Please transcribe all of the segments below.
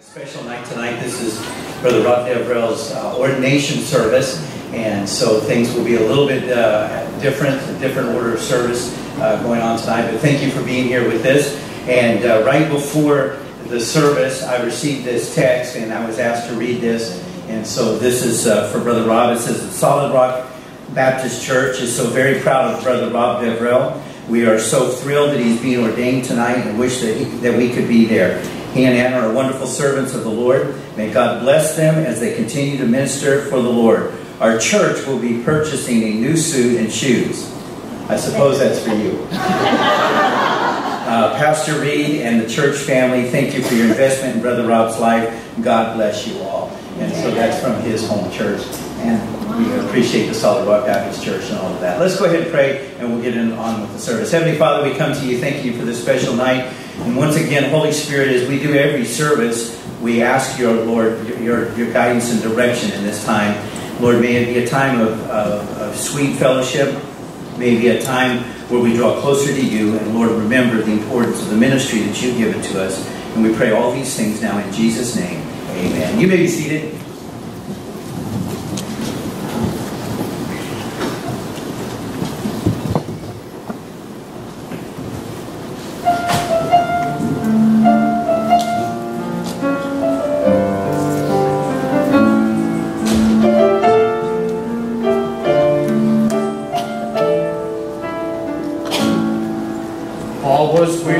Special night tonight. This is Brother Rob Deverell's uh, ordination service, and so things will be a little bit uh, different, a different order of service uh, going on tonight. But thank you for being here with this. And uh, right before the service, I received this text, and I was asked to read this. And so this is uh, for Brother Rob. It says, "The Solid Rock Baptist Church is so very proud of Brother Rob Deverell. We are so thrilled that he's being ordained tonight, and wish that he, that we could be there." He and Anna are wonderful servants of the Lord. May God bless them as they continue to minister for the Lord. Our church will be purchasing a new suit and shoes. I suppose that's for you. Uh, Pastor Reed and the church family, thank you for your investment in Brother Rob's life. God bless you all. And so that's from his home church. And we appreciate the Solid Rock Baptist Church and all of that. Let's go ahead and pray and we'll get in, on with the service. Heavenly Father, we come to you. Thank you for this special night. And once again, Holy Spirit, as we do every service, we ask your Lord, your, your guidance and direction in this time. Lord, may it be a time of, of, of sweet fellowship. May it be a time where we draw closer to you. And Lord, remember the importance of the ministry that you've given to us. And we pray all these things now in Jesus' name. Amen. You may be seated.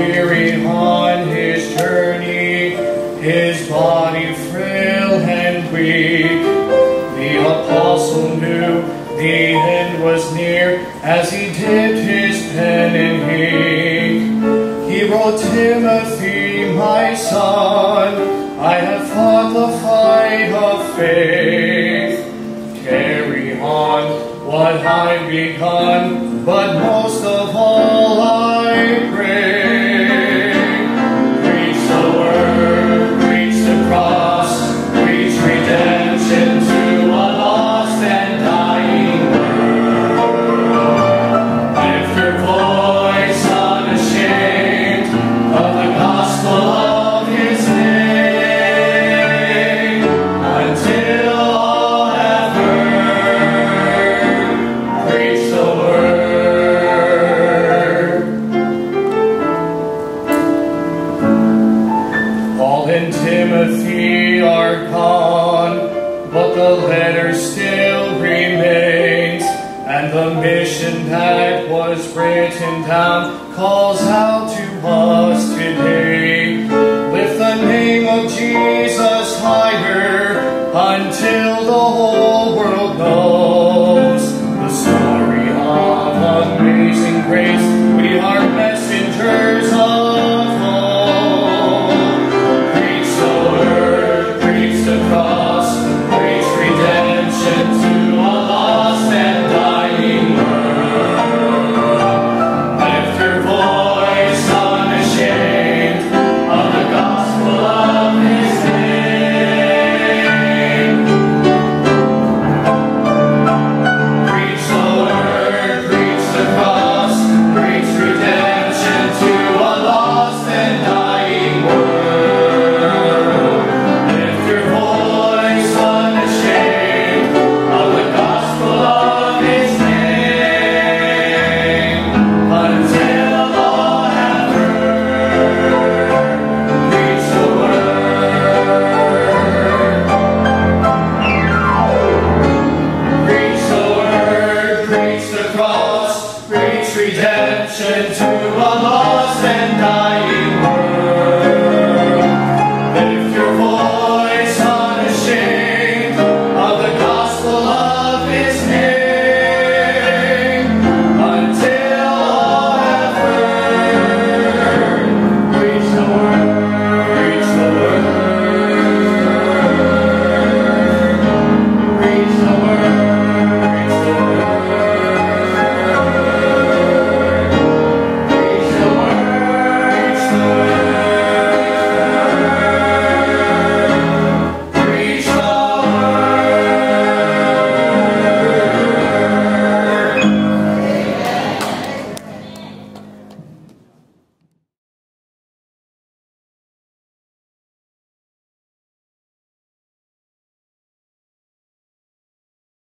Weary on his journey, his body frail and weak. The apostle knew the end was near as he dipped his pen in ink. He wrote, Timothy, my son, I have fought the fight of faith. Carry on what I've begun, but most of all I the letter still remains, and the mission that was written down calls out to us cross, preach redemption to a lost and dying